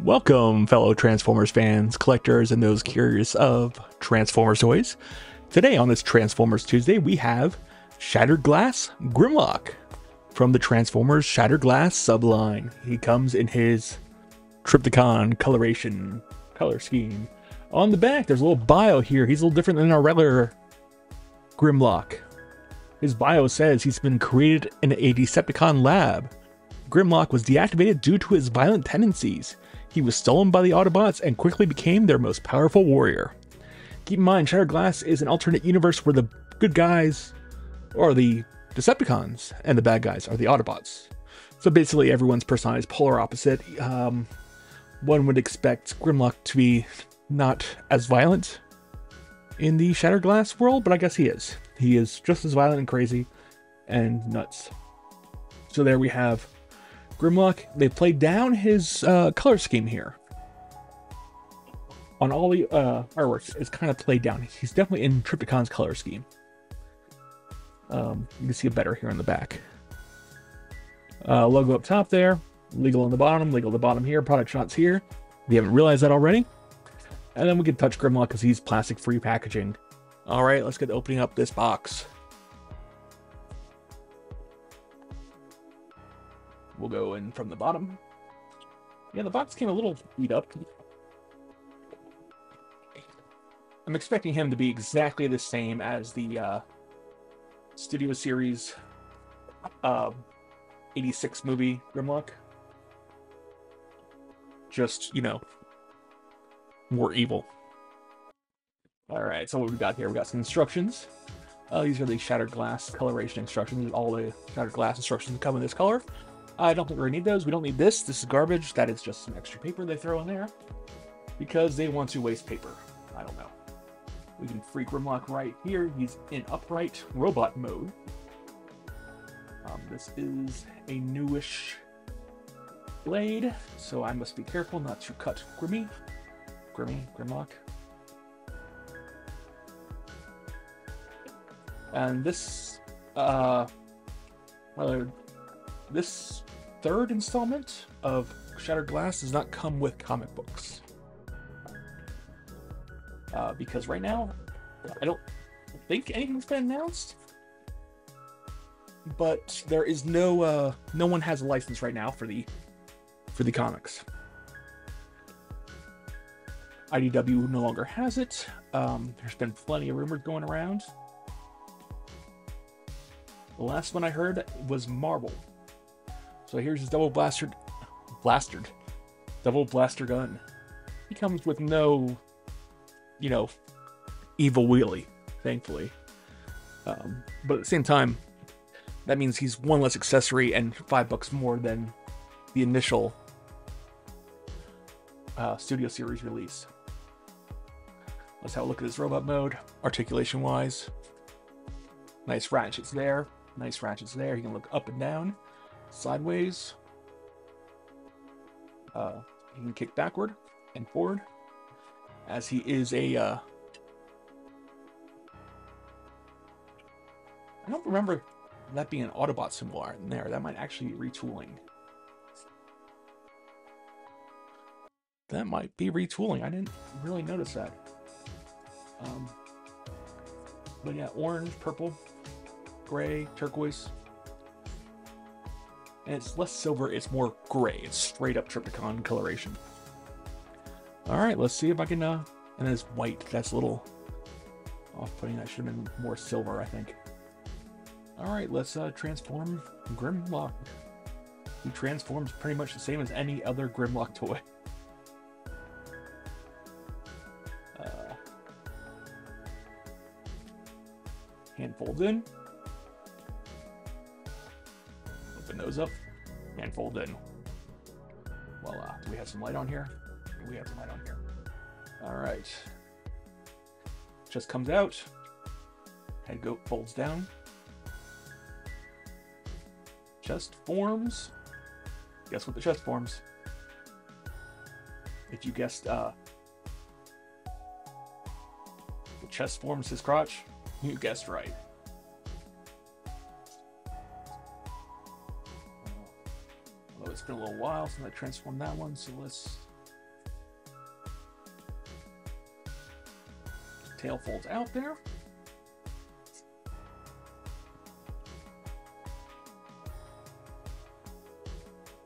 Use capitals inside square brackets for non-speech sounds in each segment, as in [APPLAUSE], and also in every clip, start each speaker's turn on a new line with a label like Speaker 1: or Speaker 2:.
Speaker 1: Welcome, fellow Transformers fans, collectors, and those curious of Transformers toys. Today on this Transformers Tuesday, we have Shattered Glass Grimlock from the Transformers Shattered Glass subline. He comes in his Trypticon coloration color scheme. On the back, there's a little bio here. He's a little different than our regular Grimlock. His bio says he's been created in a Decepticon lab. Grimlock was deactivated due to his violent tendencies. He was stolen by the Autobots and quickly became their most powerful warrior. Keep in mind, Shattered Glass is an alternate universe where the good guys are the Decepticons and the bad guys are the Autobots. So basically, everyone's persona is polar opposite. Um, one would expect Grimlock to be not as violent in the Shattered Glass world, but I guess he is. He is just as violent and crazy and nuts. So there we have Grimlock, they played down his uh, color scheme here. On all the uh, artworks, it's kind of played down. He's definitely in Trypticon's color scheme. Um, you can see it better here on the back. Uh, logo up top there, legal on the bottom, legal the bottom here, product shots here. If you haven't realized that already. And then we can touch Grimlock because he's plastic-free packaging. All right, let's get opening up this box. We'll go in from the bottom. Yeah, the box came a little beat up. I'm expecting him to be exactly the same as the uh, Studio Series uh, 86 movie Grimlock. Just, you know, more evil. Alright, so what we got here? We got some instructions. Uh, these are the shattered glass coloration instructions. All the shattered glass instructions come in this color. I don't think we're gonna need those. We don't need this. This is garbage. That is just some extra paper they throw in there because they want to waste paper. I don't know. We can free Grimlock right here. He's in upright robot mode. Um, this is a newish blade, so I must be careful not to cut Grimmy. Grimmy, Grimlock. And this, uh, well, this third installment of Shattered Glass does not come with comic books. Uh, because right now, I don't think anything's been announced. But there is no, uh, no one has a license right now for the, for the comics. IDW no longer has it. Um, there's been plenty of rumors going around. The last one I heard was Marvel so here's his double blaster, blastered, double blaster gun. He comes with no, you know, evil wheelie, thankfully. Um, but at the same time, that means he's one less accessory and five bucks more than the initial uh, Studio Series release. Let's have a look at his robot mode, articulation wise. Nice ratchets there, nice ratchets there. He can look up and down sideways. Uh, he can kick backward and forward, as he is a. Uh, I don't remember that being an Autobot symbol in there. That might actually be retooling. That might be retooling. I didn't really notice that. Um, but yeah, orange, purple, gray, turquoise, and it's less silver, it's more gray. It's straight up Trypticon coloration. Alright, let's see if I can, uh, and it's white. That's a little off-putting. That should have been more silver, I think. Alright, let's, uh, transform Grimlock. He transforms pretty much the same as any other Grimlock toy. Uh, hand folds in. Nose up and fold in. Voila. Do we have some light on here? We have some light on here. All right. Chest comes out. Head goat folds down. Chest forms. Guess what the chest forms? If you guessed uh, the chest forms his crotch, you guessed right. Although it's been a little while since I transformed that one, so let's... Tail folds out there.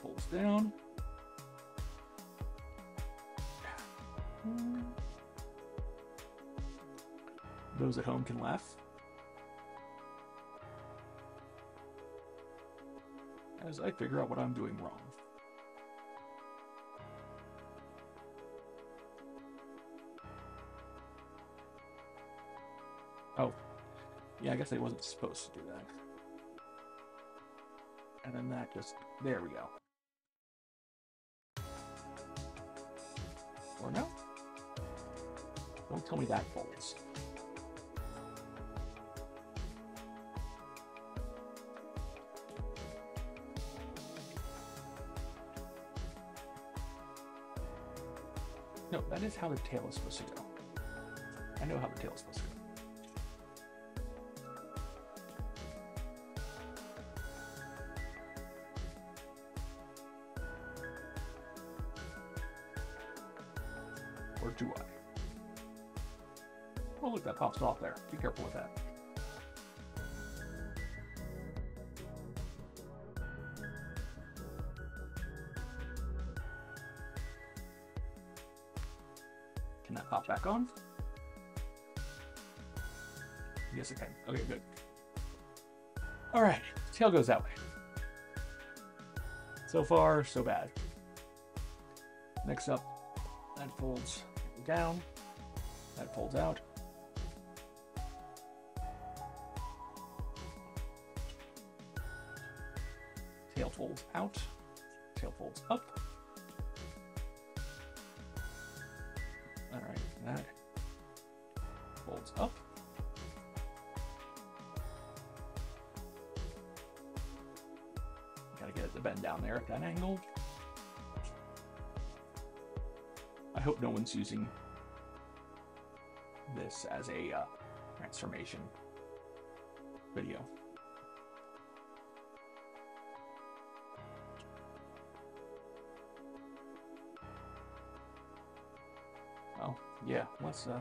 Speaker 1: Folds down. Those at home can laugh. As I figure out what I'm doing wrong. Oh, yeah, I guess I wasn't supposed to do that. And then that just, there we go. Or no? Don't tell me that folds. No, that is how the tail is supposed to go. I know how the tail is supposed to go. Or do I? Oh, look, that pops off there. Be careful with that. Back on? Yes, it can. Okay, good. All right, tail goes that way. So far, so bad. Next up, that folds down, that folds out. Tail folds out, tail folds up. Down there at that angle. I hope no one's using this as a uh, transformation video. Oh, yeah, let's uh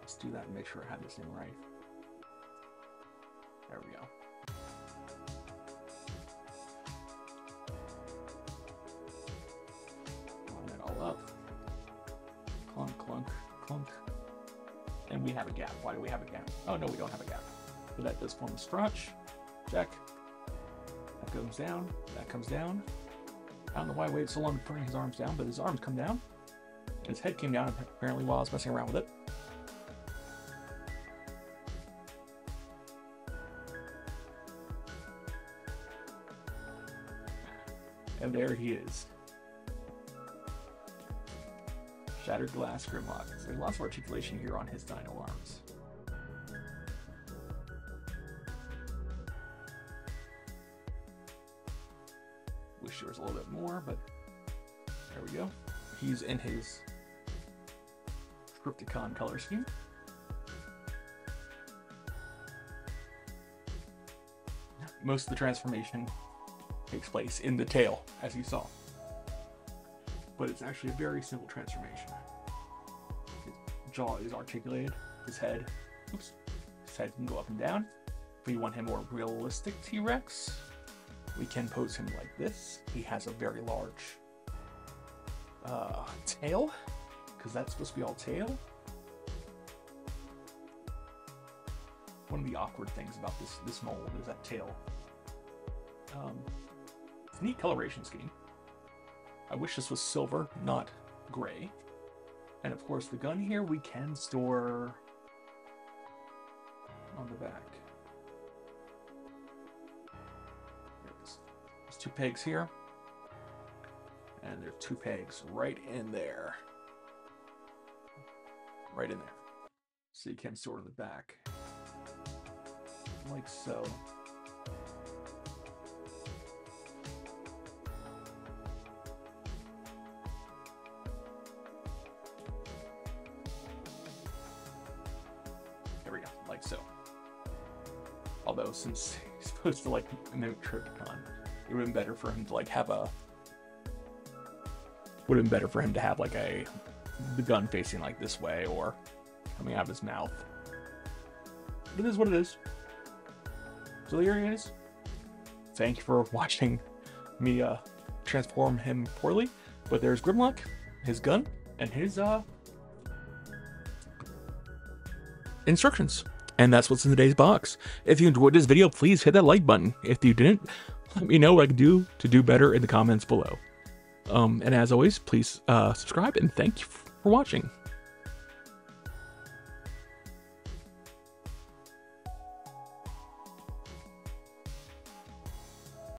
Speaker 1: let's do that and make sure I have this in right. There we go. And we have a gap. Why do we have a gap? Oh no, we don't have a gap. But that does form a scratch. Check. That goes down. That comes down. I don't know why I waited so long to bring his arms down, but his arms come down. His head came down apparently while I was messing around with it. And there he is. Shattered glass Grimlock. There's lots of articulation here on his dino arms. Wish there was a little bit more, but there we go. He's in his Trypticon color scheme. Most of the transformation takes place in the tail, as you saw. But it's actually a very simple transformation. Jaw is articulated, his head, oops, his head can go up and down. If we want him more realistic T-Rex, we can pose him like this. He has a very large uh, tail, because that's supposed to be all tail. One of the awkward things about this this mold is that tail. Um, it's a neat coloration scheme. I wish this was silver, not gray. And of course, the gun here we can store on the back. There's two pegs here. And there's two pegs right in there. Right in there. So you can store in the back. Like so. Like so. Although since [LAUGHS] he's supposed to like mimic Trypticon, it would have been better for him to like have a would have been better for him to have like a the gun facing like this way or coming out of his mouth. But it is what it is. So there he is. Thank you for [LAUGHS] watching me uh, transform him poorly. But there's Grimlock, his gun, and his uh, instructions. And that's what's in today's box. If you enjoyed this video, please hit that like button. If you didn't, let me know what I can do to do better in the comments below. Um, and as always, please uh, subscribe and thank you for watching.